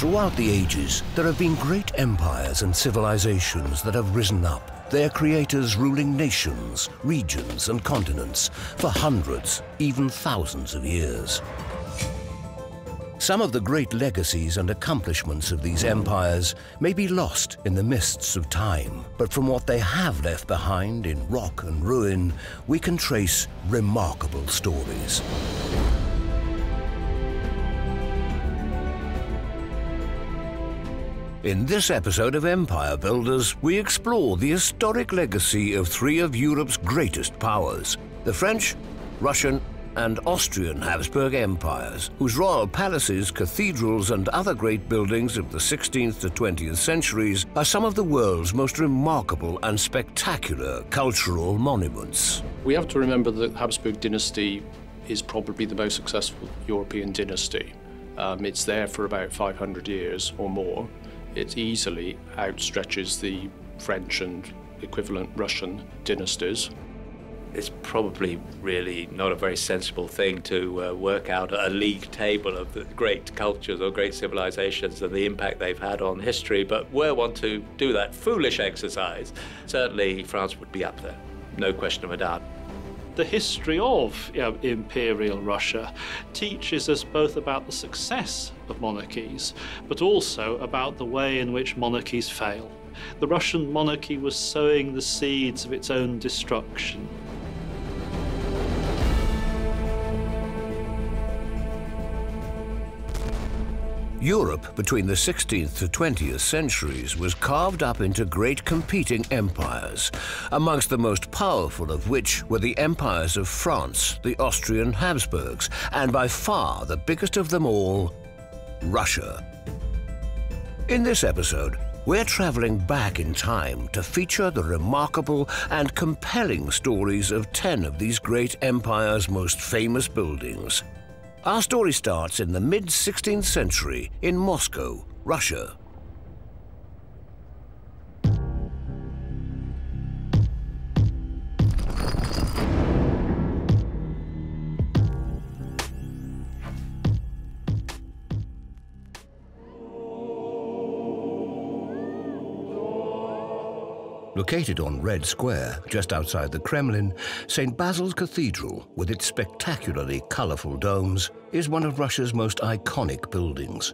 Throughout the ages, there have been great empires and civilizations that have risen up, their creators ruling nations, regions and continents for hundreds, even thousands of years. Some of the great legacies and accomplishments of these empires may be lost in the mists of time, but from what they have left behind in rock and ruin, we can trace remarkable stories. In this episode of Empire Builders, we explore the historic legacy of three of Europe's greatest powers, the French, Russian and Austrian Habsburg empires, whose royal palaces, cathedrals and other great buildings of the 16th to 20th centuries are some of the world's most remarkable and spectacular cultural monuments. We have to remember that the Habsburg dynasty is probably the most successful European dynasty. Um, it's there for about 500 years or more it easily outstretches the French and equivalent Russian dynasties. It's probably really not a very sensible thing to uh, work out a league table of the great cultures or great civilizations and the impact they've had on history, but were one to do that foolish exercise, certainly France would be up there, no question of a doubt the history of you know, imperial Russia teaches us both about the success of monarchies, but also about the way in which monarchies fail. The Russian monarchy was sowing the seeds of its own destruction. Europe between the 16th to 20th centuries was carved up into great competing empires, amongst the most powerful of which were the empires of France, the Austrian Habsburgs, and by far the biggest of them all, Russia. In this episode, we're traveling back in time to feature the remarkable and compelling stories of 10 of these great empires' most famous buildings. Our story starts in the mid-16th century in Moscow, Russia. Located on Red Square, just outside the Kremlin, St. Basil's Cathedral, with its spectacularly colorful domes, is one of Russia's most iconic buildings.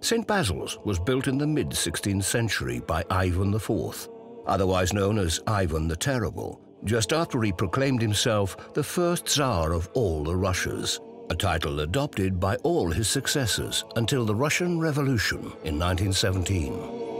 St. Basil's was built in the mid-16th century by Ivan IV, otherwise known as Ivan the Terrible, just after he proclaimed himself the first Tsar of all the Russias, a title adopted by all his successors until the Russian Revolution in 1917.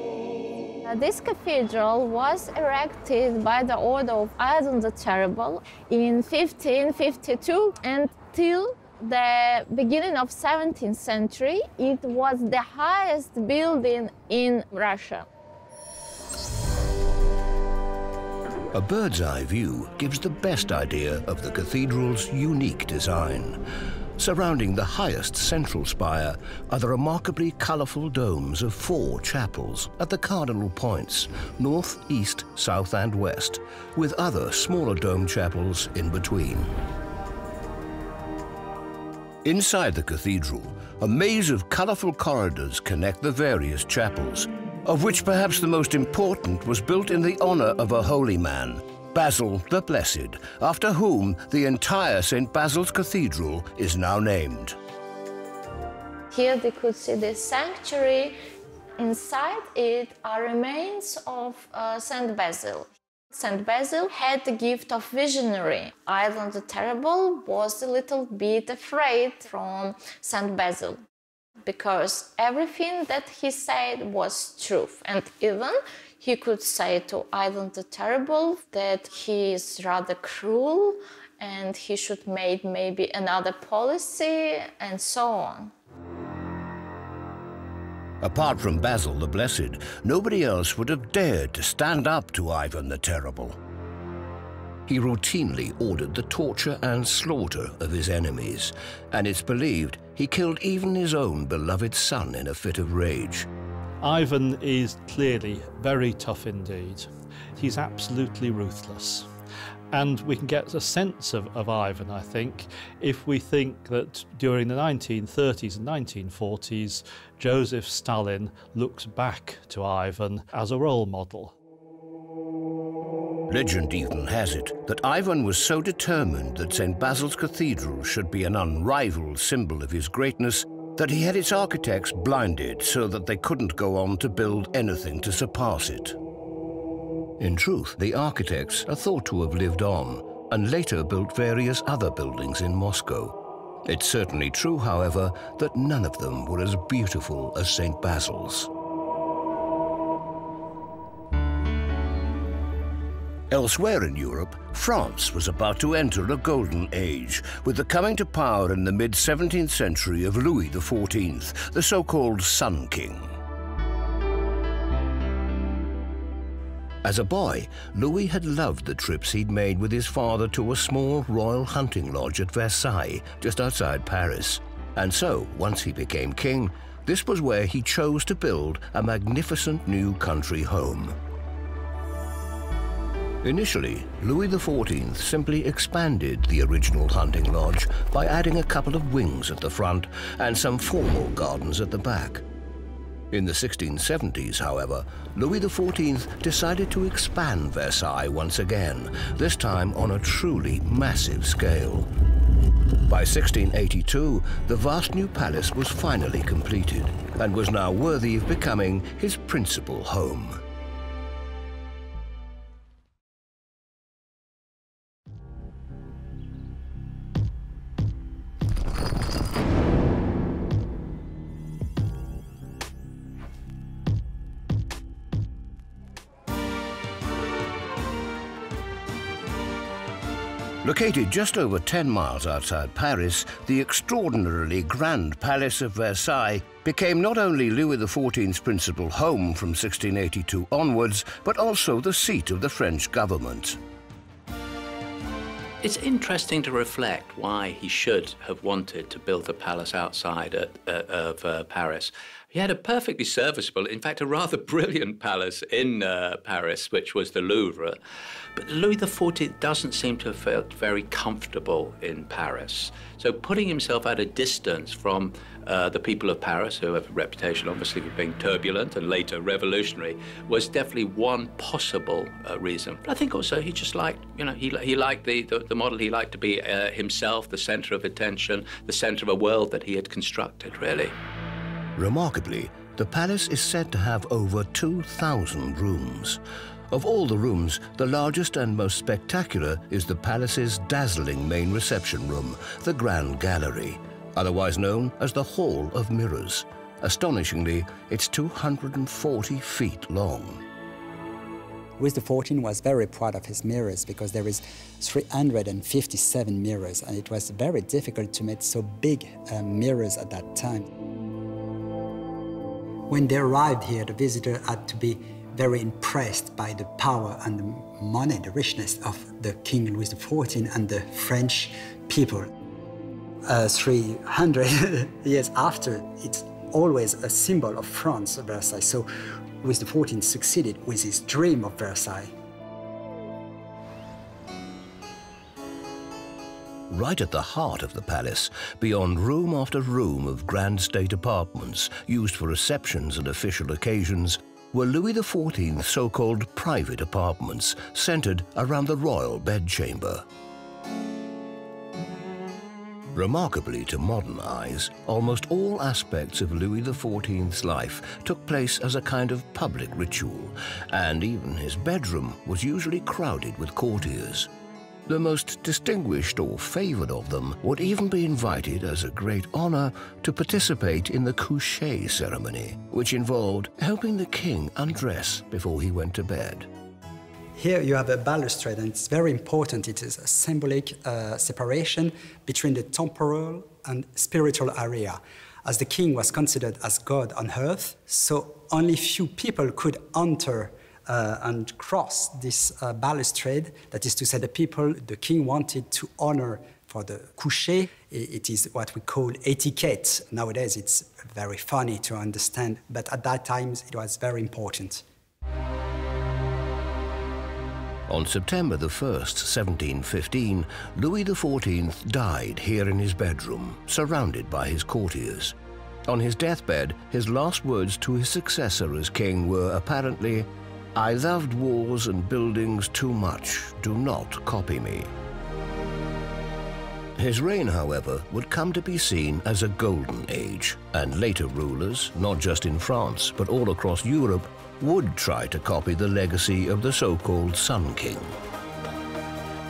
This cathedral was erected by the order of Ivan the Terrible in 1552 until the beginning of 17th century. It was the highest building in Russia. A bird's eye view gives the best idea of the cathedral's unique design. Surrounding the highest central spire are the remarkably colourful domes of four chapels at the cardinal points, north, east, south and west, with other smaller dome chapels in between. Inside the cathedral, a maze of colourful corridors connect the various chapels, of which perhaps the most important was built in the honour of a holy man, Basil the Blessed, after whom the entire St. Basil's Cathedral is now named. Here they could see the sanctuary. Inside it are remains of uh, St. Basil. St. Basil had the gift of visionary. Ivan the Terrible was a little bit afraid from St. Basil because everything that he said was truth and even he could say to Ivan the Terrible that he is rather cruel and he should make maybe another policy and so on. Apart from Basil the Blessed, nobody else would have dared to stand up to Ivan the Terrible. He routinely ordered the torture and slaughter of his enemies, and it's believed he killed even his own beloved son in a fit of rage. Ivan is clearly very tough indeed. He's absolutely ruthless. And we can get a sense of, of Ivan, I think, if we think that during the 1930s and 1940s, Joseph Stalin looks back to Ivan as a role model. Legend even has it that Ivan was so determined that St. Basil's Cathedral should be an unrivaled symbol of his greatness that he had its architects blinded so that they couldn't go on to build anything to surpass it. In truth, the architects are thought to have lived on and later built various other buildings in Moscow. It's certainly true, however, that none of them were as beautiful as St. Basil's. Elsewhere in Europe, France was about to enter a golden age with the coming to power in the mid-17th century of Louis XIV, the so-called Sun King. As a boy, Louis had loved the trips he'd made with his father to a small royal hunting lodge at Versailles, just outside Paris. And so, once he became king, this was where he chose to build a magnificent new country home. Initially, Louis XIV simply expanded the original hunting lodge by adding a couple of wings at the front and some formal gardens at the back. In the 1670s, however, Louis XIV decided to expand Versailles once again, this time on a truly massive scale. By 1682, the vast new palace was finally completed and was now worthy of becoming his principal home. Located just over 10 miles outside Paris, the extraordinarily grand Palace of Versailles became not only Louis XIV's principal home from 1682 onwards, but also the seat of the French government. It's interesting to reflect why he should have wanted to build a palace outside at, uh, of uh, Paris. He had a perfectly serviceable, in fact, a rather brilliant palace in uh, Paris, which was the Louvre. But Louis XIV doesn't seem to have felt very comfortable in Paris. So putting himself at a distance from uh, the people of Paris, who have a reputation obviously for being turbulent and later revolutionary, was definitely one possible uh, reason. But I think also he just liked, you know, he, he liked the, the, the model. He liked to be uh, himself, the center of attention, the center of a world that he had constructed, really. Remarkably, the palace is said to have over 2,000 rooms. Of all the rooms, the largest and most spectacular is the palace's dazzling main reception room, the Grand Gallery, otherwise known as the Hall of Mirrors. Astonishingly, it's 240 feet long. Louis XIV was very proud of his mirrors because there is 357 mirrors and it was very difficult to make so big uh, mirrors at that time. When they arrived here, the visitor had to be very impressed by the power and the money, the richness of the King Louis XIV and the French people. Uh, 300 years after, it's always a symbol of France, Versailles. So Louis XIV succeeded with his dream of Versailles. Right at the heart of the palace, beyond room after room of grand state apartments used for receptions and official occasions, were Louis XIV's so-called private apartments, centered around the royal bedchamber. Remarkably to modern eyes, almost all aspects of Louis XIV's life took place as a kind of public ritual, and even his bedroom was usually crowded with courtiers. The most distinguished or favored of them would even be invited as a great honor to participate in the coucher ceremony, which involved helping the king undress before he went to bed. Here you have a balustrade, and it's very important. It is a symbolic uh, separation between the temporal and spiritual area. As the king was considered as God on earth, so only few people could enter uh, and cross this uh, balustrade. That is to say, the people the king wanted to honor for the coucher. It is what we call etiquette. Nowadays, it's very funny to understand, but at that time, it was very important. On September the 1st, 1715, Louis XIV died here in his bedroom, surrounded by his courtiers. On his deathbed, his last words to his successor as king were apparently, I loved wars and buildings too much. Do not copy me. His reign, however, would come to be seen as a golden age, and later rulers, not just in France, but all across Europe, would try to copy the legacy of the so-called Sun King.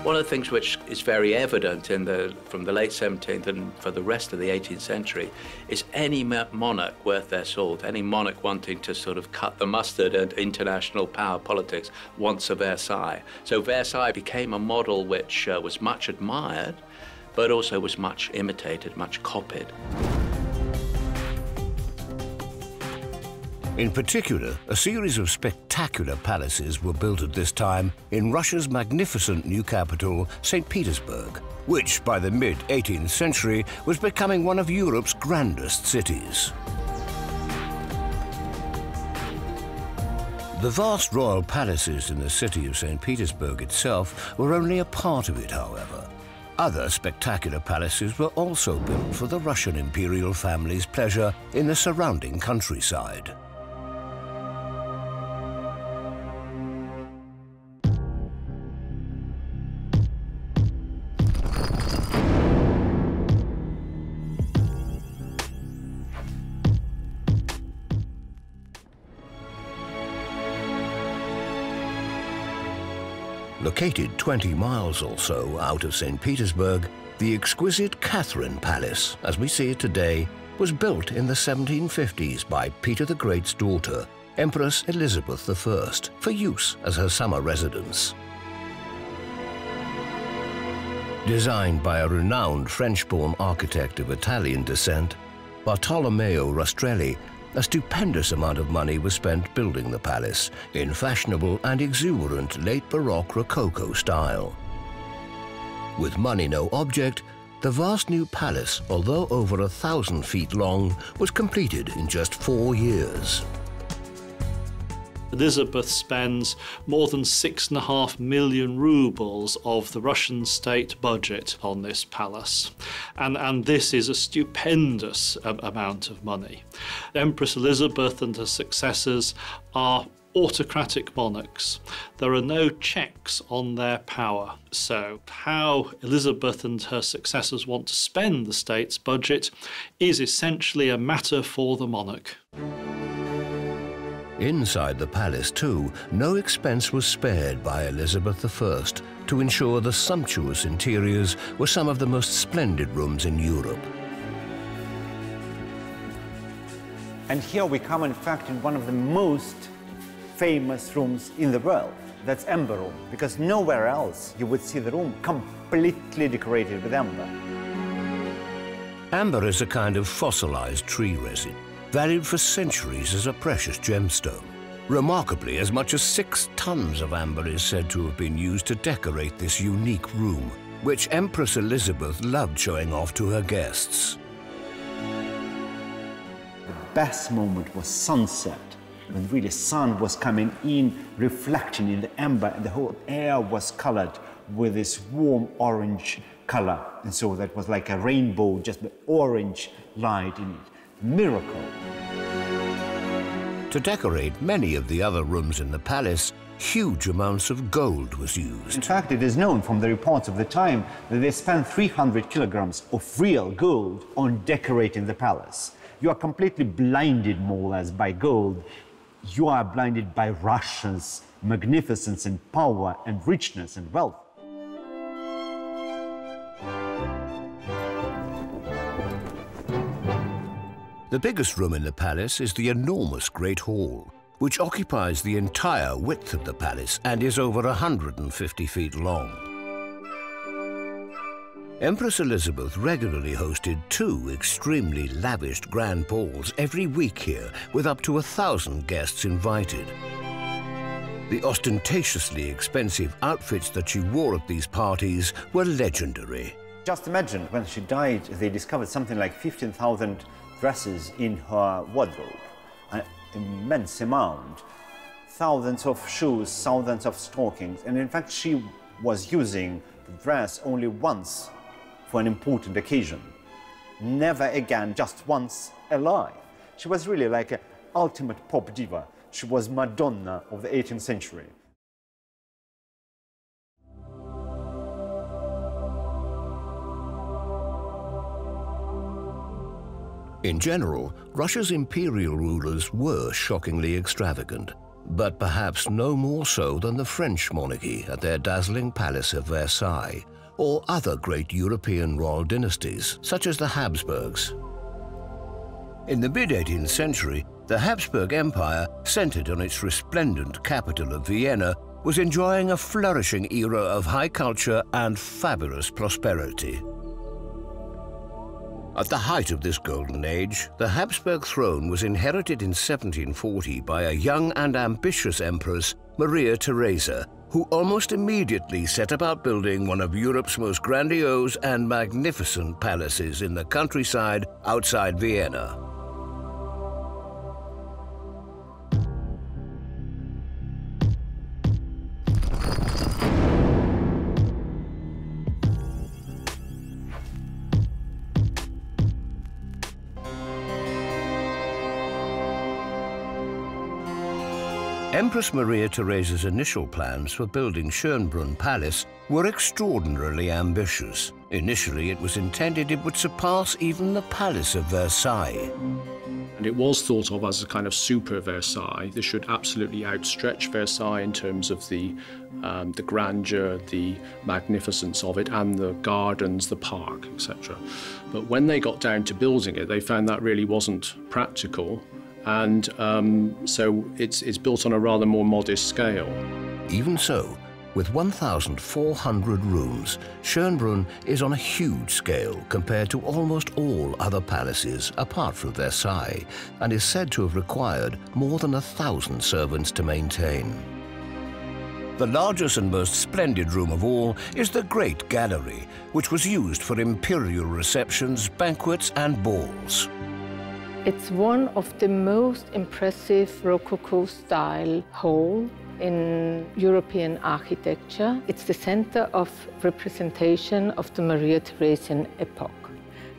One of the things which is very evident in the, from the late 17th and for the rest of the 18th century is any monarch worth their salt, any monarch wanting to sort of cut the mustard and international power politics wants a Versailles. So Versailles became a model which uh, was much admired, but also was much imitated, much copied. In particular, a series of spectacular palaces were built at this time in Russia's magnificent new capital, St. Petersburg, which by the mid-18th century was becoming one of Europe's grandest cities. The vast royal palaces in the city of St. Petersburg itself were only a part of it, however. Other spectacular palaces were also built for the Russian imperial family's pleasure in the surrounding countryside. Located 20 miles or so out of St. Petersburg, the exquisite Catherine Palace, as we see it today, was built in the 1750s by Peter the Great's daughter, Empress Elizabeth I, for use as her summer residence. Designed by a renowned French-born architect of Italian descent, Bartolomeo Rastrelli a stupendous amount of money was spent building the palace in fashionable and exuberant late Baroque Rococo style. With money no object, the vast new palace, although over a thousand feet long, was completed in just four years. Elizabeth spends more than six and a half million rubles of the Russian state budget on this palace. And, and this is a stupendous um, amount of money. Empress Elizabeth and her successors are autocratic monarchs. There are no checks on their power. So, how Elizabeth and her successors want to spend the state's budget is essentially a matter for the monarch. Inside the palace, too, no expense was spared by Elizabeth I to ensure the sumptuous interiors were some of the most splendid rooms in Europe. And here we come, in fact, in one of the most famous rooms in the world. That's Amber Room, because nowhere else you would see the room completely decorated with amber. Amber is a kind of fossilized tree resin valued for centuries as a precious gemstone. Remarkably, as much as six tons of amber is said to have been used to decorate this unique room, which Empress Elizabeth loved showing off to her guests. The best moment was sunset, when really sun was coming in, reflecting in the amber, and the whole air was colored with this warm orange color. And so that was like a rainbow, just the orange light in it miracle. To decorate many of the other rooms in the palace, huge amounts of gold was used. In fact, it is known from the reports of the time that they spent 300 kilograms of real gold on decorating the palace. You are completely blinded, more or less, by gold. You are blinded by Russia's magnificence and power and richness and wealth. The biggest room in the palace is the enormous Great Hall, which occupies the entire width of the palace and is over 150 feet long. Empress Elizabeth regularly hosted two extremely lavished grand balls every week here, with up to a thousand guests invited. The ostentatiously expensive outfits that she wore at these parties were legendary. Just imagine, when she died, they discovered something like 15,000 dresses in her wardrobe, an immense amount. thousands of shoes, thousands of stockings. And in fact, she was using the dress only once for an important occasion. Never again, just once alive. She was really like an ultimate pop diva. She was Madonna of the 18th century. In general, Russia's imperial rulers were shockingly extravagant, but perhaps no more so than the French monarchy at their dazzling palace of Versailles, or other great European royal dynasties, such as the Habsburgs. In the mid-18th century, the Habsburg Empire, centered on its resplendent capital of Vienna, was enjoying a flourishing era of high culture and fabulous prosperity. At the height of this golden age, the Habsburg throne was inherited in 1740 by a young and ambitious empress, Maria Theresa, who almost immediately set about building one of Europe's most grandiose and magnificent palaces in the countryside outside Vienna. Empress Maria Theresa's initial plans for building Schönbrunn Palace were extraordinarily ambitious. Initially, it was intended it would surpass even the Palace of Versailles. And it was thought of as a kind of super Versailles. This should absolutely outstretch Versailles in terms of the, um, the grandeur, the magnificence of it, and the gardens, the park, etc. But when they got down to building it, they found that really wasn't practical and um, so it's, it's built on a rather more modest scale. Even so, with 1,400 rooms, Schönbrunn is on a huge scale compared to almost all other palaces apart from Versailles and is said to have required more than a thousand servants to maintain. The largest and most splendid room of all is the Great Gallery, which was used for imperial receptions, banquets and balls. It's one of the most impressive Rococo-style hall in European architecture. It's the center of representation of the Maria Theresian epoch.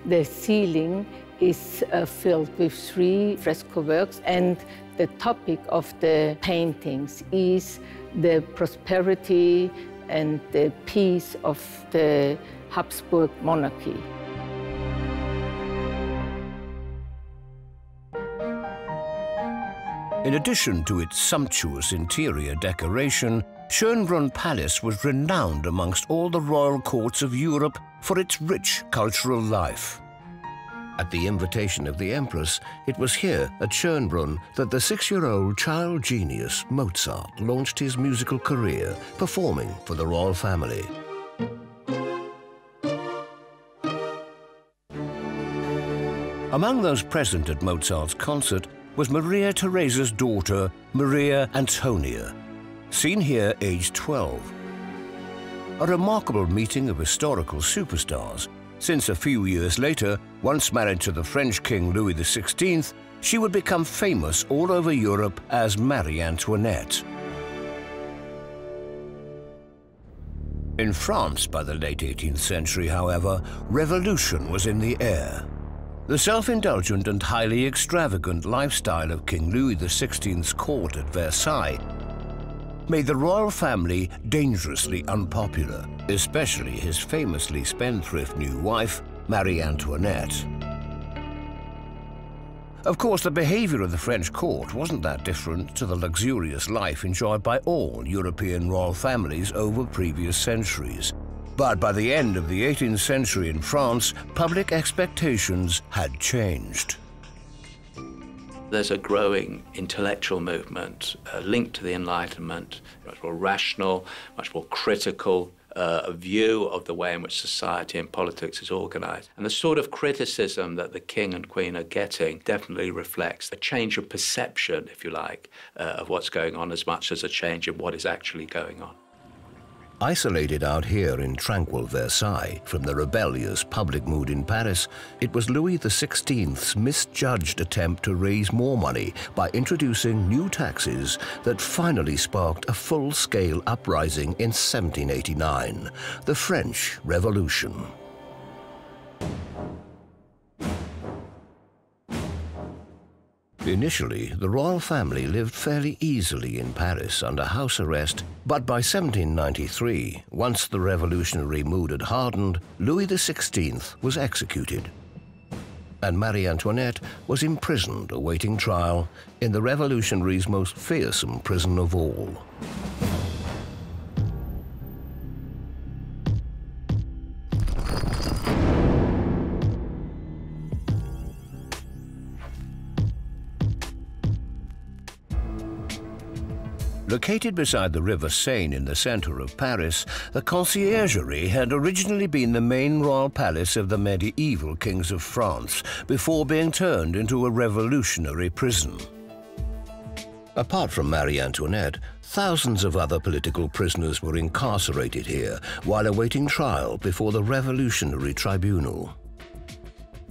The ceiling is uh, filled with three fresco works and the topic of the paintings is the prosperity and the peace of the Habsburg monarchy. In addition to its sumptuous interior decoration, Schönbrunn Palace was renowned amongst all the royal courts of Europe for its rich cultural life. At the invitation of the Empress, it was here at Schönbrunn that the six-year-old child genius Mozart launched his musical career, performing for the royal family. Among those present at Mozart's concert was Maria Theresa's daughter, Maria Antonia, seen here aged 12. A remarkable meeting of historical superstars, since a few years later, once married to the French King Louis XVI, she would become famous all over Europe as Marie Antoinette. In France by the late 18th century, however, revolution was in the air. The self-indulgent and highly extravagant lifestyle of King Louis XVI's court at Versailles made the royal family dangerously unpopular, especially his famously spendthrift new wife, Marie Antoinette. Of course, the behavior of the French court wasn't that different to the luxurious life enjoyed by all European royal families over previous centuries. But by the end of the 18th century in France, public expectations had changed. There's a growing intellectual movement uh, linked to the Enlightenment, much more rational, much more critical, uh, view of the way in which society and politics is organized. And the sort of criticism that the king and queen are getting definitely reflects a change of perception, if you like, uh, of what's going on as much as a change in what is actually going on. Isolated out here in tranquil Versailles from the rebellious public mood in Paris, it was Louis XVI's misjudged attempt to raise more money by introducing new taxes that finally sparked a full-scale uprising in 1789, the French Revolution. Initially, the royal family lived fairly easily in Paris under house arrest, but by 1793, once the revolutionary mood had hardened, Louis XVI was executed. And Marie Antoinette was imprisoned awaiting trial in the revolutionaries' most fearsome prison of all. Located beside the River Seine in the center of Paris, the Conciergerie had originally been the main royal palace of the medieval kings of France before being turned into a revolutionary prison. Apart from Marie Antoinette, thousands of other political prisoners were incarcerated here while awaiting trial before the Revolutionary Tribunal.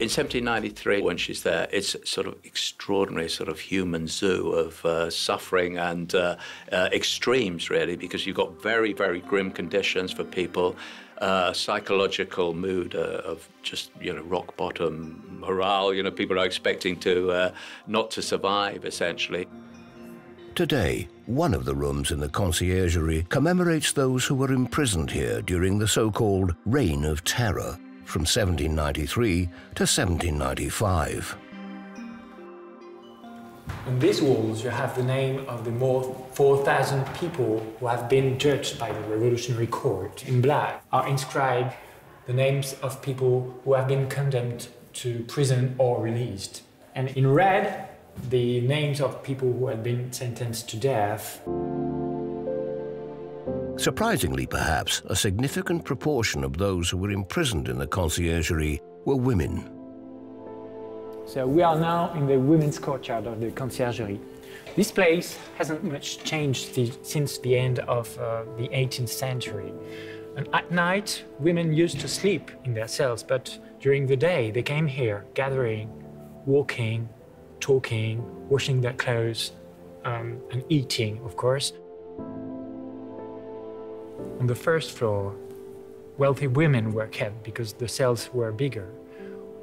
In 1793, when she's there, it's sort of extraordinary sort of human zoo of uh, suffering and uh, uh, extremes, really, because you've got very, very grim conditions for people, uh, psychological mood uh, of just, you know, rock bottom morale. You know, people are expecting to uh, not to survive, essentially. Today, one of the rooms in the conciergerie commemorates those who were imprisoned here during the so-called Reign of Terror from 1793 to 1795. On these walls, you have the name of the more 4,000 people who have been judged by the Revolutionary Court. In black are inscribed the names of people who have been condemned to prison or released. And in red, the names of people who had been sentenced to death. Surprisingly, perhaps, a significant proportion of those who were imprisoned in the conciergerie were women. So we are now in the women's courtyard of the conciergerie. This place hasn't much changed the, since the end of uh, the 18th century. And at night, women used to sleep in their cells, but during the day, they came here, gathering, walking, talking, washing their clothes, um, and eating, of course. On the first floor, wealthy women were kept because the cells were bigger,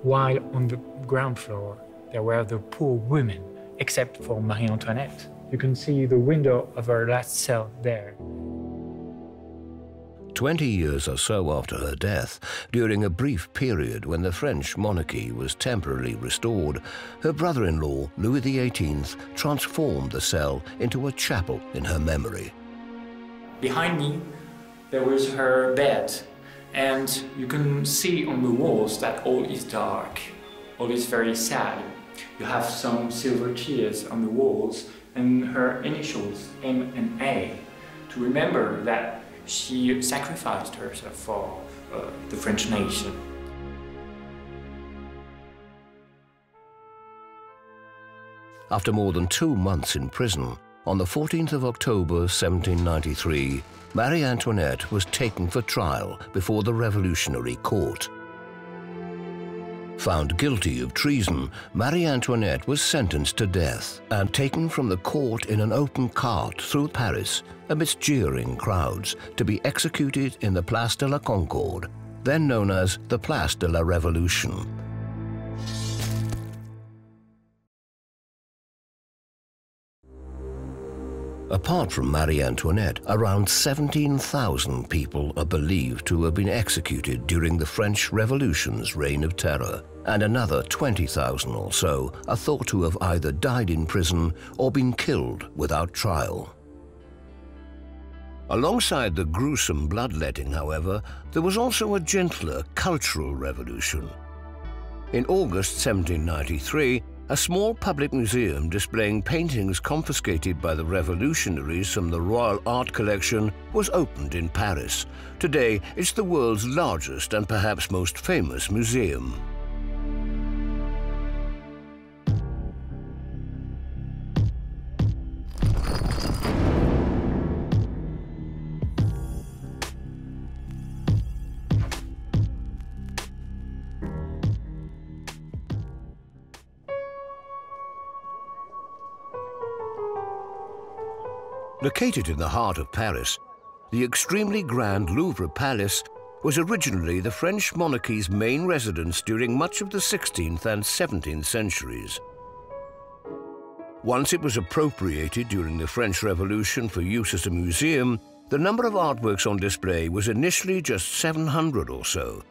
while on the ground floor, there were the poor women, except for Marie Antoinette. You can see the window of her last cell there. Twenty years or so after her death, during a brief period when the French monarchy was temporarily restored, her brother-in-law, Louis XVIII, transformed the cell into a chapel in her memory. Behind me, there was her bed, and you can see on the walls that all is dark, all is very sad. You have some silver tears on the walls and her initials M and A to remember that she sacrificed herself for uh, the French nation. After more than two months in prison, on the 14th of October 1793, Marie Antoinette was taken for trial before the Revolutionary Court. Found guilty of treason, Marie Antoinette was sentenced to death and taken from the court in an open cart through Paris amidst jeering crowds to be executed in the Place de la Concorde, then known as the Place de la Révolution. Apart from Marie Antoinette, around 17,000 people are believed to have been executed during the French Revolution's reign of terror, and another 20,000 or so are thought to have either died in prison or been killed without trial. Alongside the gruesome bloodletting, however, there was also a gentler cultural revolution. In August 1793, a small public museum displaying paintings confiscated by the revolutionaries from the Royal Art Collection was opened in Paris. Today, it's the world's largest and perhaps most famous museum. Located in the heart of Paris, the extremely grand Louvre Palace was originally the French monarchy's main residence during much of the 16th and 17th centuries. Once it was appropriated during the French Revolution for use as a museum, the number of artworks on display was initially just 700 or so.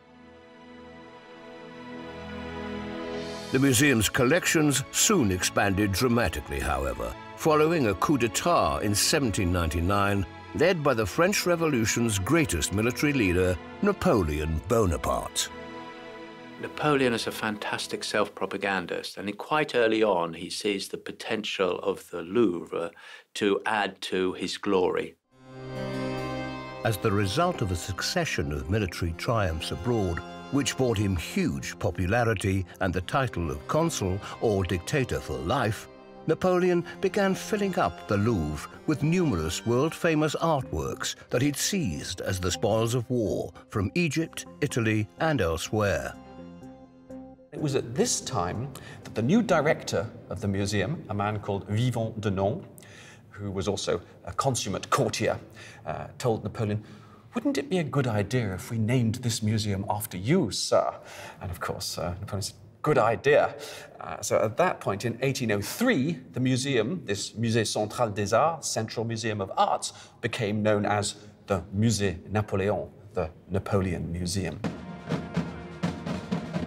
The museum's collections soon expanded dramatically, however, following a coup d'etat in 1799 led by the French Revolution's greatest military leader, Napoleon Bonaparte. Napoleon is a fantastic self-propagandist, and quite early on he sees the potential of the Louvre to add to his glory. As the result of a succession of military triumphs abroad, which brought him huge popularity and the title of consul or dictator for life, Napoleon began filling up the Louvre with numerous world-famous artworks that he'd seized as the spoils of war from Egypt, Italy, and elsewhere. It was at this time that the new director of the museum, a man called Vivant Denon, who was also a consummate courtier, uh, told Napoleon, wouldn't it be a good idea if we named this museum after you, sir? And of course, uh, Napoleon said, good idea. Uh, so at that point in 1803, the museum, this Musée Central des Arts, Central Museum of Arts, became known as the Musée Napoléon, the Napoleon Museum.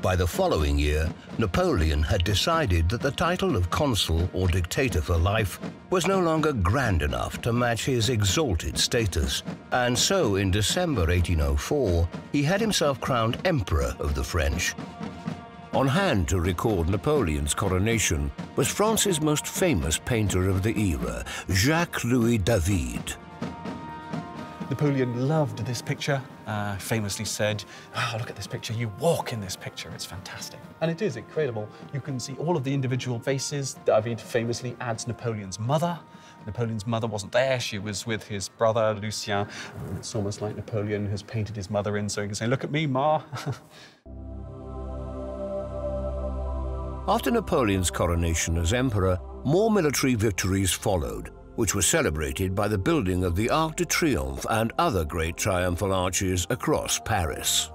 By the following year, Napoleon had decided that the title of consul or dictator for life was no longer grand enough to match his exalted status. And so in December 1804, he had himself crowned Emperor of the French. On hand to record Napoleon's coronation was France's most famous painter of the era, Jacques-Louis David. Napoleon loved this picture, uh, famously said, oh, look at this picture, you walk in this picture, it's fantastic. And it is incredible. You can see all of the individual faces. David famously adds Napoleon's mother. Napoleon's mother wasn't there, she was with his brother, Lucien. It's almost like Napoleon has painted his mother in so he can say, look at me, Ma. After Napoleon's coronation as emperor, more military victories followed, which were celebrated by the building of the Arc de Triomphe and other great triumphal arches across Paris.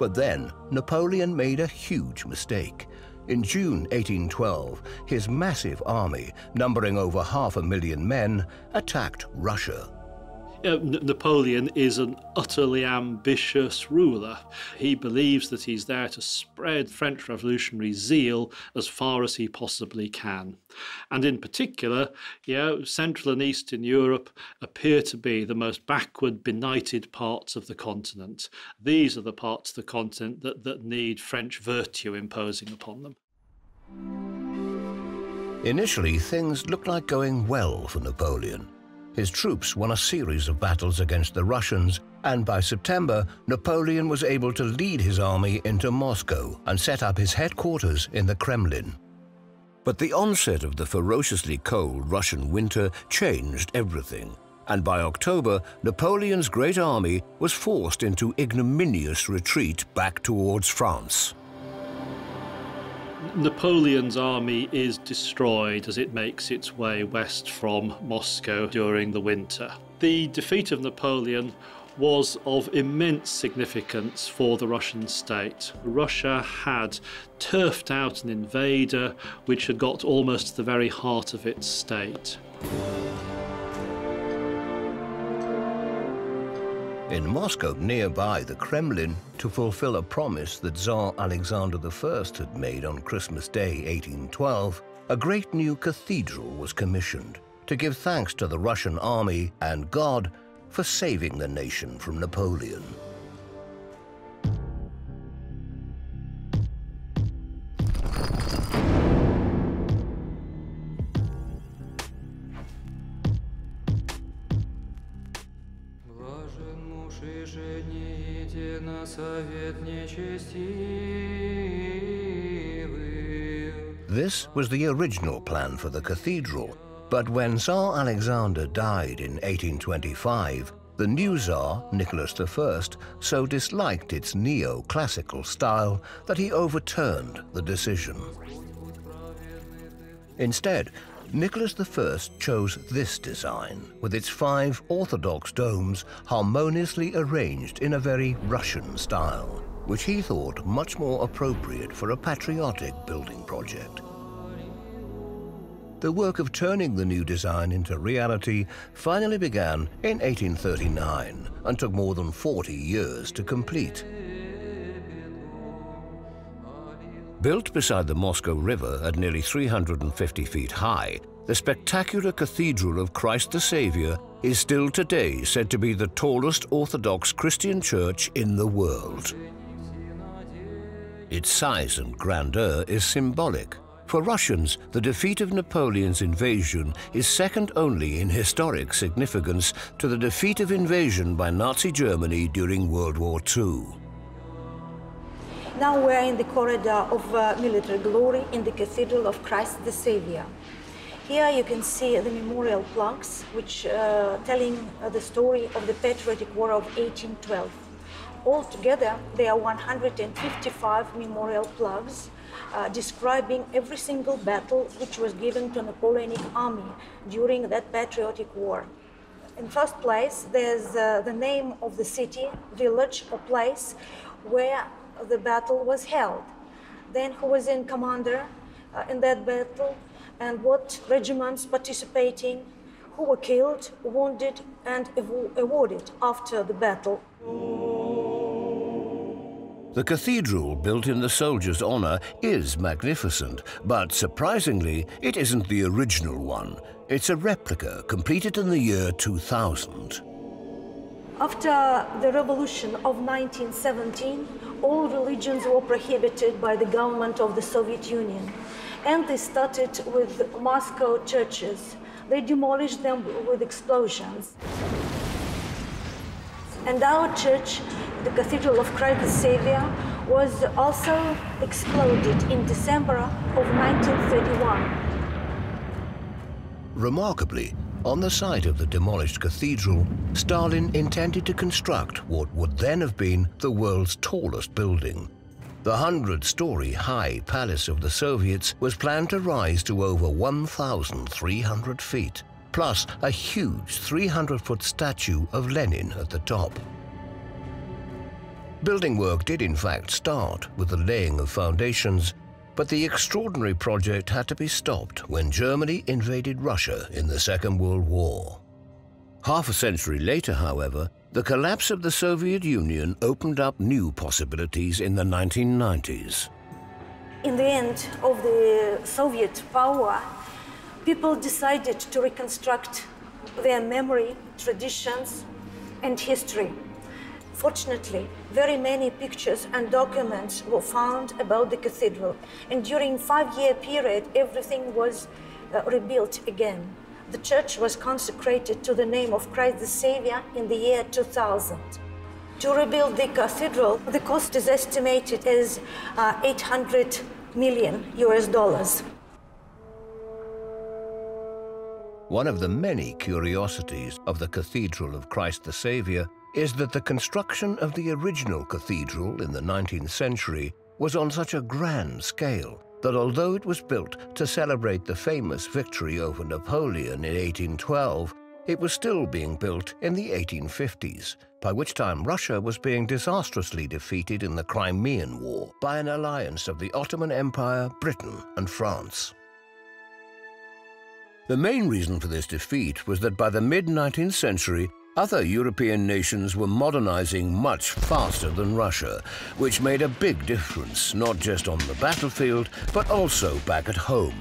But then, Napoleon made a huge mistake. In June 1812, his massive army, numbering over half a million men, attacked Russia Uh, Napoleon is an utterly ambitious ruler. He believes that he's there to spread French revolutionary zeal as far as he possibly can. And in particular, you know, Central and Eastern Europe appear to be the most backward, benighted parts of the continent. These are the parts of the continent that, that need French virtue imposing upon them. Initially, things looked like going well for Napoleon. His troops won a series of battles against the Russians, and by September, Napoleon was able to lead his army into Moscow and set up his headquarters in the Kremlin. But the onset of the ferociously cold Russian winter changed everything, and by October, Napoleon's great army was forced into ignominious retreat back towards France. Napoleon's army is destroyed as it makes its way west from Moscow during the winter. The defeat of Napoleon was of immense significance for the Russian state. Russia had turfed out an invader which had got almost to the very heart of its state. In Moscow, nearby the Kremlin, to fulfill a promise that Tsar Alexander I had made on Christmas Day 1812, a great new cathedral was commissioned to give thanks to the Russian army and God for saving the nation from Napoleon. This was the original plan for the cathedral, but when Tsar Alexander died in 1825, the new Tsar, Nicholas I, so disliked its neo-classical style that he overturned the decision. Instead, Nicholas I chose this design, with its five orthodox domes harmoniously arranged in a very Russian style, which he thought much more appropriate for a patriotic building project. The work of turning the new design into reality finally began in 1839 and took more than 40 years to complete. Built beside the Moscow River at nearly 350 feet high, the spectacular Cathedral of Christ the Saviour is still today said to be the tallest Orthodox Christian church in the world. Its size and grandeur is symbolic. For Russians, the defeat of Napoleon's invasion is second only in historic significance to the defeat of invasion by Nazi Germany during World War II. Now we're in the corridor of uh, military glory in the Cathedral of Christ the Savior. Here you can see the memorial plaques, which uh, telling uh, the story of the Patriotic War of 1812. Altogether, there are 155 memorial plaques uh, describing every single battle which was given to Napoleonic army during that patriotic war. In first place, there's uh, the name of the city, village, or place where the battle was held. Then who was in commander uh, in that battle and what regiments participating, who were killed, wounded, and awarded after the battle. The cathedral, built in the soldiers' honor, is magnificent, but surprisingly, it isn't the original one. It's a replica completed in the year 2000. After the revolution of 1917, all religions were prohibited by the government of the Soviet Union. And they started with Moscow churches. They demolished them with explosions. And our church, the Cathedral of Christ the Savior, was also exploded in December of 1931. Remarkably, on the site of the demolished cathedral, Stalin intended to construct what would then have been the world's tallest building. The 100-story high palace of the Soviets was planned to rise to over 1,300 feet, plus a huge 300-foot statue of Lenin at the top. Building work did in fact start with the laying of foundations but the extraordinary project had to be stopped when Germany invaded Russia in the Second World War. Half a century later, however, the collapse of the Soviet Union opened up new possibilities in the 1990s. In the end of the Soviet power, people decided to reconstruct their memory, traditions, and history. Fortunately, very many pictures and documents were found about the cathedral, and during five-year period, everything was uh, rebuilt again. The church was consecrated to the name of Christ the Savior in the year 2000. To rebuild the cathedral, the cost is estimated as uh, 800 million US dollars. One of the many curiosities of the Cathedral of Christ the Savior is that the construction of the original cathedral in the 19th century was on such a grand scale that although it was built to celebrate the famous victory over Napoleon in 1812, it was still being built in the 1850s, by which time Russia was being disastrously defeated in the Crimean War by an alliance of the Ottoman Empire, Britain and France. The main reason for this defeat was that by the mid-19th century, other European nations were modernizing much faster than Russia, which made a big difference, not just on the battlefield, but also back at home.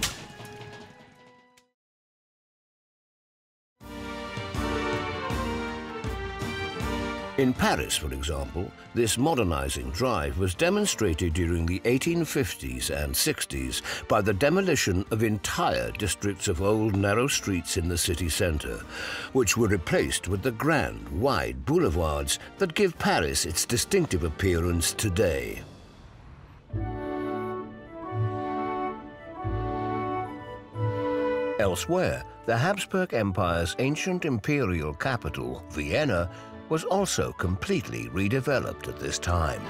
In Paris, for example, this modernizing drive was demonstrated during the 1850s and 60s by the demolition of entire districts of old narrow streets in the city centre, which were replaced with the grand, wide boulevards that give Paris its distinctive appearance today. Elsewhere, the Habsburg Empire's ancient imperial capital, Vienna, was also completely redeveloped at this time.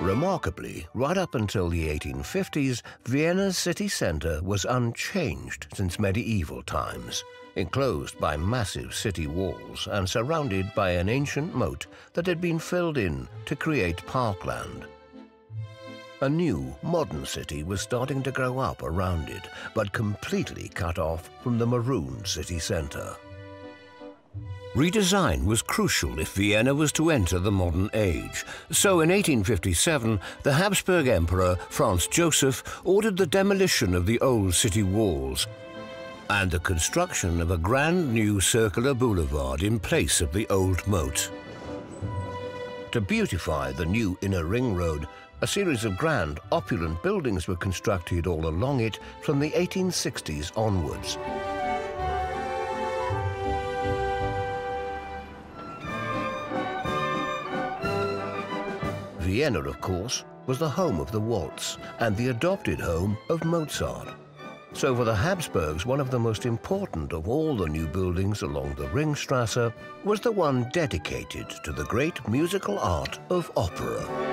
Remarkably, right up until the 1850s, Vienna's city centre was unchanged since medieval times, enclosed by massive city walls and surrounded by an ancient moat that had been filled in to create parkland. A new, modern city was starting to grow up around it, but completely cut off from the maroon city centre. Redesign was crucial if Vienna was to enter the modern age. So in 1857, the Habsburg Emperor Franz Joseph ordered the demolition of the old city walls and the construction of a grand new circular boulevard in place of the old moat. To beautify the new inner ring road, a series of grand, opulent buildings were constructed all along it from the 1860s onwards. Vienna, of course, was the home of the waltz and the adopted home of Mozart. So for the Habsburgs, one of the most important of all the new buildings along the Ringstrasse was the one dedicated to the great musical art of opera.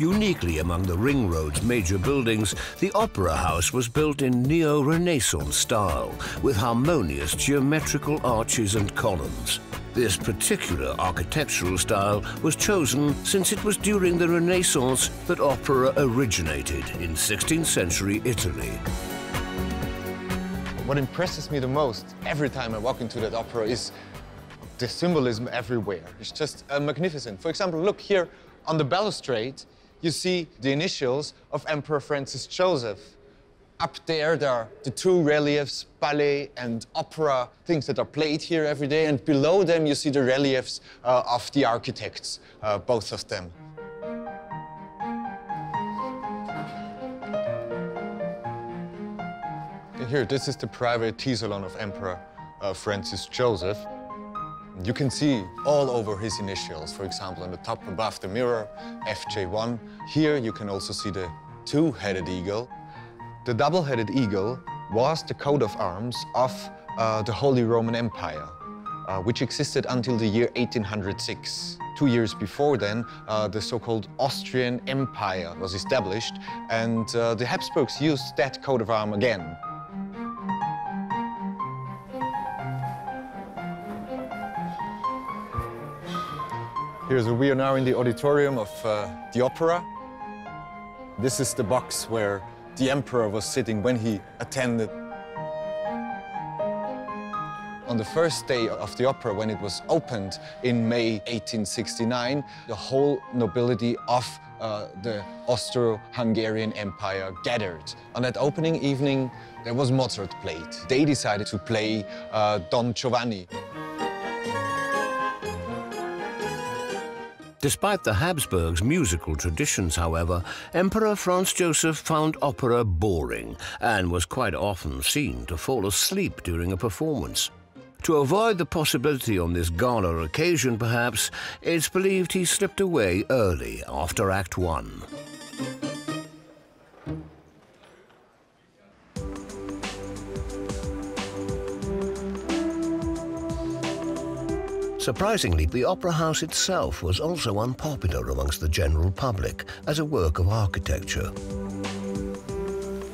Uniquely among the Ring Road's major buildings, the Opera House was built in neo-Renaissance style, with harmonious geometrical arches and columns. This particular architectural style was chosen since it was during the Renaissance that opera originated in 16th century Italy. What impresses me the most every time I walk into that opera is the symbolism everywhere. It's just uh, magnificent. For example, look here on the balustrade, you see the initials of Emperor Francis Joseph. Up there, there are the two reliefs, ballet and opera, things that are played here every day. And below them, you see the reliefs uh, of the architects, uh, both of them. Here, this is the private tea salon of Emperor uh, Francis Joseph. You can see all over his initials, for example, on the top above the mirror, FJ1. Here you can also see the two-headed eagle. The double-headed eagle was the coat of arms of uh, the Holy Roman Empire, uh, which existed until the year 1806. Two years before then, uh, the so-called Austrian Empire was established, and uh, the Habsburgs used that coat of arms again. Here's we are now in the auditorium of uh, the opera. This is the box where the emperor was sitting when he attended. On the first day of the opera, when it was opened in May 1869, the whole nobility of uh, the Austro-Hungarian Empire gathered. On that opening evening, there was Mozart played. They decided to play uh, Don Giovanni. Despite the Habsburgs' musical traditions, however, Emperor Franz Joseph found opera boring and was quite often seen to fall asleep during a performance. To avoid the possibility on this gala occasion, perhaps, it's believed he slipped away early after Act One. Surprisingly, the Opera House itself was also unpopular amongst the general public as a work of architecture.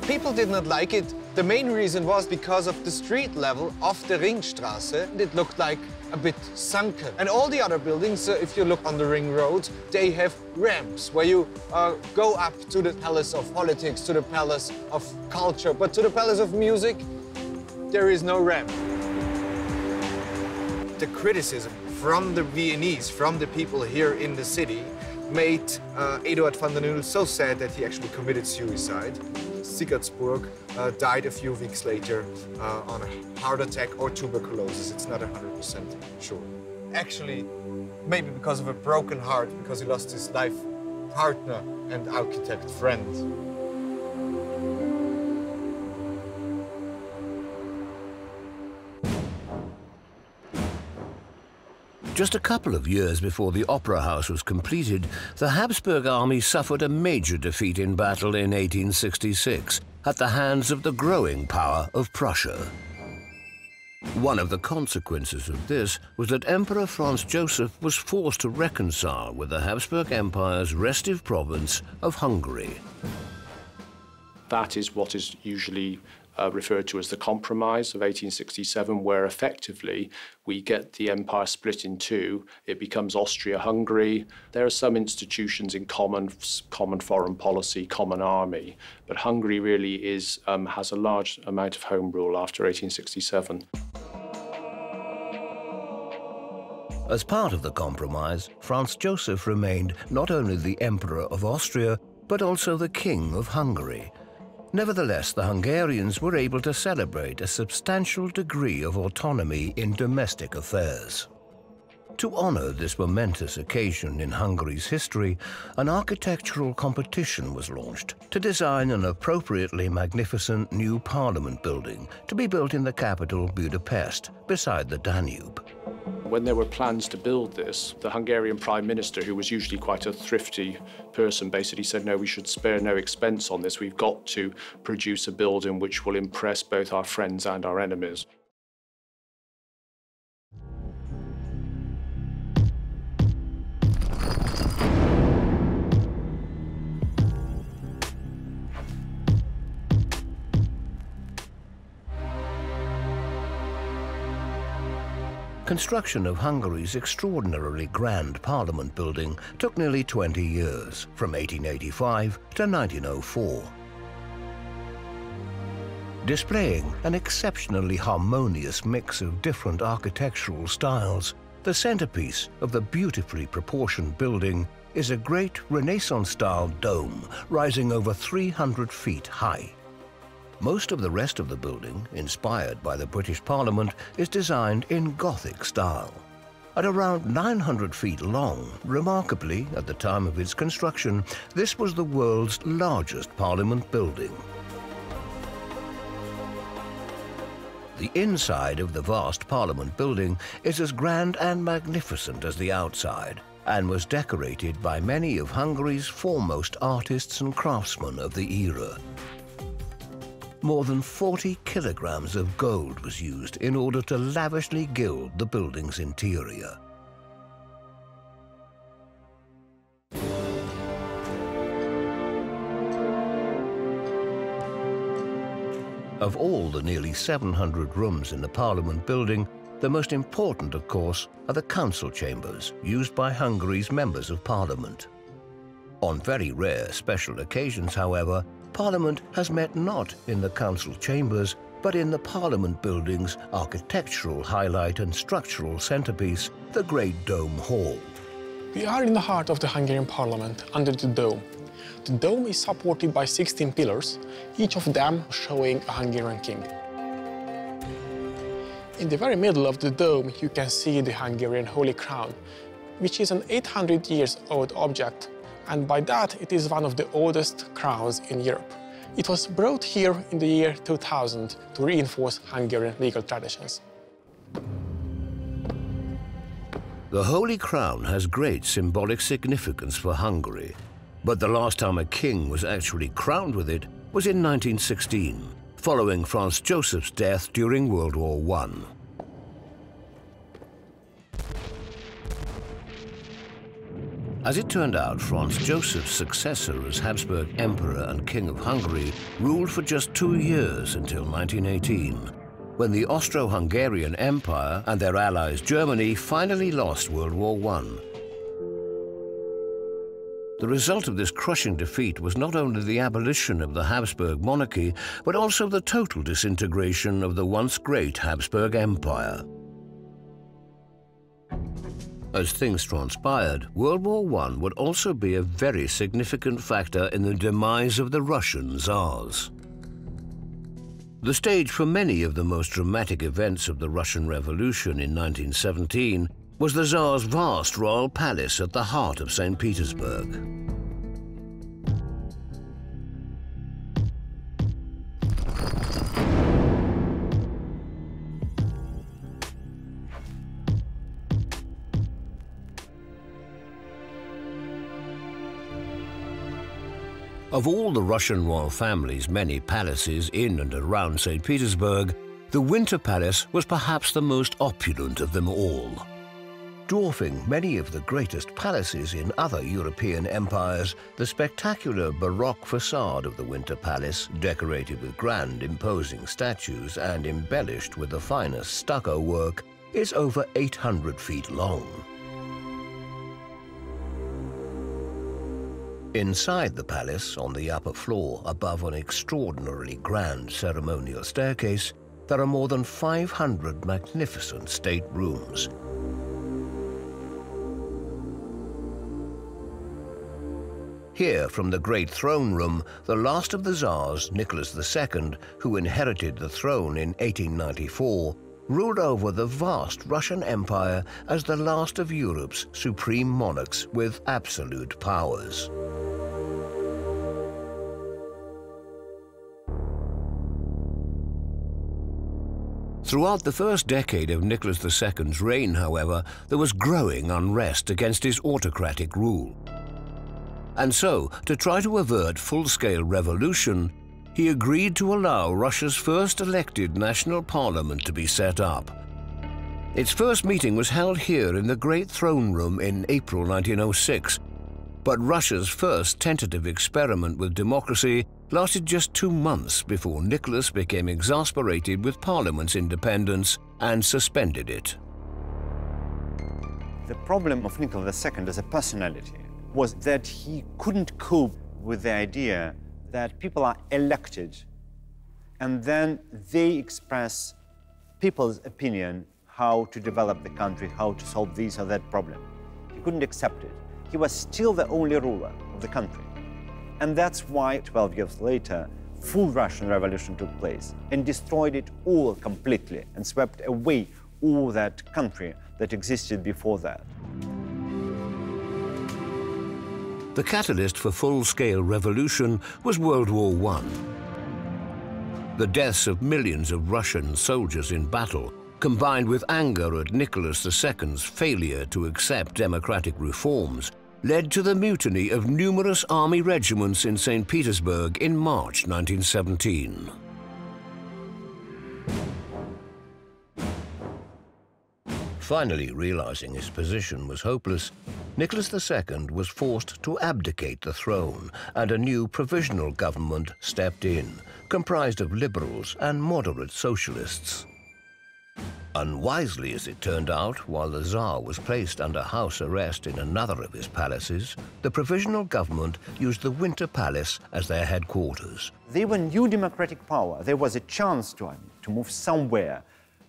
People did not like it. The main reason was because of the street level of the Ringstrasse. It looked like a bit sunken. And all the other buildings, uh, if you look on the ring road, they have ramps where you uh, go up to the palace of politics, to the palace of culture. But to the palace of music, there is no ramp the criticism from the Viennese, from the people here in the city, made uh, Eduard van der Nul so sad that he actually committed suicide. Sicardsburg uh, died a few weeks later uh, on a heart attack or tuberculosis. It's not 100% sure. Actually, maybe because of a broken heart, because he lost his life partner and architect friend. Just a couple of years before the Opera House was completed, the Habsburg army suffered a major defeat in battle in 1866 at the hands of the growing power of Prussia. One of the consequences of this was that Emperor Franz Joseph was forced to reconcile with the Habsburg Empire's restive province of Hungary. That is what is usually uh, referred to as the Compromise of 1867, where effectively we get the empire split in two. It becomes Austria-Hungary. There are some institutions in common, common foreign policy, common army, but Hungary really is um, has a large amount of home rule after 1867. As part of the compromise, Franz Joseph remained not only the Emperor of Austria, but also the King of Hungary, Nevertheless, the Hungarians were able to celebrate a substantial degree of autonomy in domestic affairs. To honor this momentous occasion in Hungary's history, an architectural competition was launched to design an appropriately magnificent new parliament building to be built in the capital, Budapest, beside the Danube. When there were plans to build this, the Hungarian Prime Minister, who was usually quite a thrifty person, basically said, no, we should spare no expense on this. We've got to produce a building which will impress both our friends and our enemies. Construction of Hungary's extraordinarily grand parliament building took nearly 20 years, from 1885 to 1904. Displaying an exceptionally harmonious mix of different architectural styles, the centerpiece of the beautifully proportioned building is a great Renaissance-style dome rising over 300 feet high. Most of the rest of the building, inspired by the British Parliament, is designed in Gothic style. At around 900 feet long, remarkably, at the time of its construction, this was the world's largest Parliament building. The inside of the vast Parliament building is as grand and magnificent as the outside, and was decorated by many of Hungary's foremost artists and craftsmen of the era more than 40 kilograms of gold was used in order to lavishly gild the building's interior. Of all the nearly 700 rooms in the Parliament building, the most important, of course, are the council chambers used by Hungary's members of Parliament. On very rare special occasions, however, Parliament has met not in the council chambers, but in the Parliament building's architectural highlight and structural centerpiece, the Great Dome Hall. We are in the heart of the Hungarian Parliament, under the dome. The dome is supported by 16 pillars, each of them showing a Hungarian king. In the very middle of the dome, you can see the Hungarian Holy Crown, which is an 800 years old object and by that it is one of the oldest crowns in Europe. It was brought here in the year 2000 to reinforce Hungarian legal traditions. The Holy Crown has great symbolic significance for Hungary, but the last time a king was actually crowned with it was in 1916, following Franz Joseph's death during World War I. As it turned out, Franz Joseph's successor as Habsburg Emperor and King of Hungary ruled for just two years until 1918, when the Austro-Hungarian Empire and their allies Germany finally lost World War I. The result of this crushing defeat was not only the abolition of the Habsburg monarchy, but also the total disintegration of the once great Habsburg Empire. As things transpired, World War I would also be a very significant factor in the demise of the Russian Tsars. The stage for many of the most dramatic events of the Russian Revolution in 1917 was the Tsar's vast royal palace at the heart of St. Petersburg. Of all the Russian royal family's many palaces in and around St. Petersburg, the Winter Palace was perhaps the most opulent of them all. Dwarfing many of the greatest palaces in other European empires, the spectacular Baroque facade of the Winter Palace, decorated with grand, imposing statues and embellished with the finest stucco work, is over 800 feet long. Inside the palace, on the upper floor, above an extraordinarily grand ceremonial staircase, there are more than 500 magnificent state rooms. Here, from the great throne room, the last of the Tsars, Nicholas II, who inherited the throne in 1894, ruled over the vast Russian Empire as the last of Europe's supreme monarchs with absolute powers. Throughout the first decade of Nicholas II's reign, however, there was growing unrest against his autocratic rule. And so, to try to avert full-scale revolution, he agreed to allow Russia's first elected national parliament to be set up. Its first meeting was held here in the Great Throne Room in April 1906, but Russia's first tentative experiment with democracy lasted just two months before Nicholas became exasperated with Parliament's independence and suspended it. The problem of Nicholas II as a personality was that he couldn't cope with the idea that people are elected and then they express people's opinion how to develop the country, how to solve this or that problem. He couldn't accept it. He was still the only ruler of the country. And that's why 12 years later, full Russian revolution took place and destroyed it all completely and swept away all that country that existed before that. The catalyst for full-scale revolution was World War I. The deaths of millions of Russian soldiers in battle, combined with anger at Nicholas II's failure to accept democratic reforms, led to the mutiny of numerous army regiments in St. Petersburg in March 1917. Finally realizing his position was hopeless, Nicholas II was forced to abdicate the throne and a new provisional government stepped in, comprised of liberals and moderate socialists. Unwisely as it turned out, while the Tsar was placed under house arrest in another of his palaces, the provisional government used the Winter Palace as their headquarters. They were new democratic power. There was a chance to, to move somewhere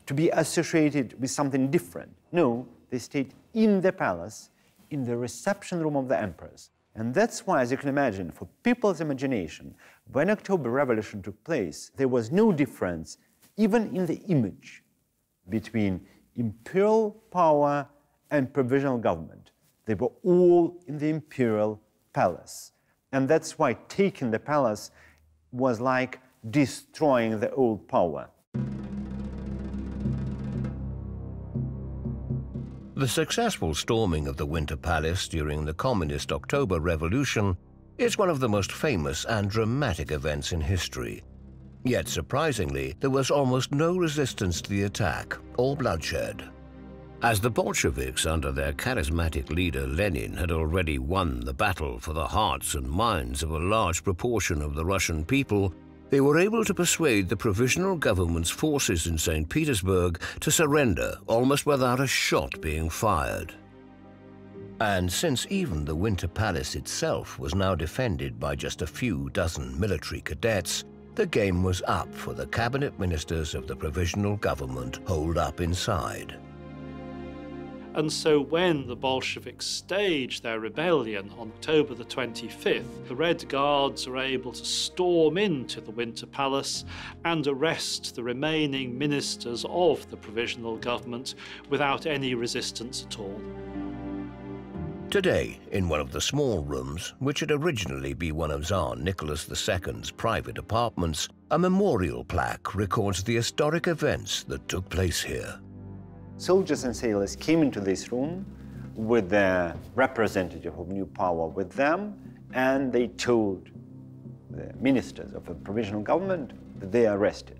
to be associated with something different. No, they stayed in the palace, in the reception room of the emperors. And that's why, as you can imagine, for people's imagination, when October Revolution took place, there was no difference, even in the image, between imperial power and provisional government. They were all in the imperial palace. And that's why taking the palace was like destroying the old power. The successful storming of the Winter Palace during the Communist October Revolution is one of the most famous and dramatic events in history. Yet surprisingly, there was almost no resistance to the attack or bloodshed. As the Bolsheviks under their charismatic leader Lenin had already won the battle for the hearts and minds of a large proportion of the Russian people, they were able to persuade the provisional government's forces in St. Petersburg to surrender almost without a shot being fired. And since even the Winter Palace itself was now defended by just a few dozen military cadets, the game was up for the cabinet ministers of the provisional government holed up inside. And so when the Bolsheviks stage their rebellion on October the 25th, the Red Guards are able to storm into the Winter Palace and arrest the remaining ministers of the provisional government without any resistance at all. Today, in one of the small rooms, which had originally been one of Tsar Nicholas II's private apartments, a memorial plaque records the historic events that took place here soldiers and sailors came into this room with the representative of new power with them, and they told the ministers of a provisional government, that they arrested.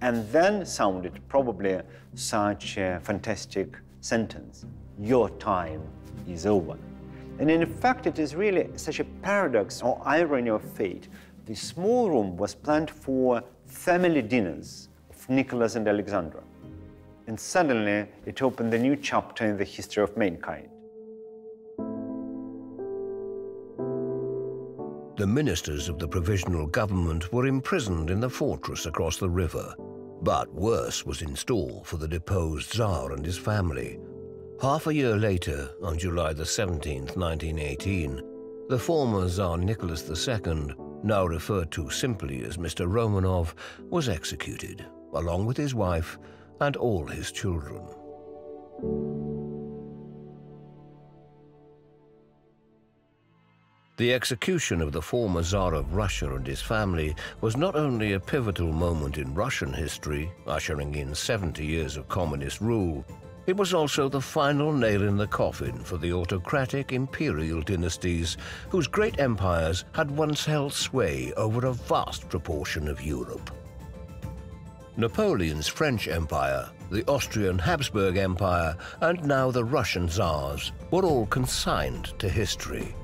And then sounded probably such a fantastic sentence Your time is over. And in fact, it is really such a paradox or irony of fate. The small room was planned for family dinners of Nicholas and Alexandra. And suddenly, it opened a new chapter in the history of mankind. The ministers of the provisional government were imprisoned in the fortress across the river. But worse was in store for the deposed Tsar and his family. Half a year later, on July the 17th, 1918, the former Tsar Nicholas II, now referred to simply as Mr. Romanov, was executed, along with his wife and all his children. The execution of the former Tsar of Russia and his family was not only a pivotal moment in Russian history, ushering in 70 years of communist rule, it was also the final nail in the coffin for the autocratic imperial dynasties whose great empires had once held sway over a vast proportion of Europe. Napoleon's French Empire, the Austrian Habsburg Empire, and now the Russian Tsars were all consigned to history.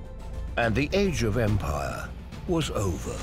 And the age of empire was over.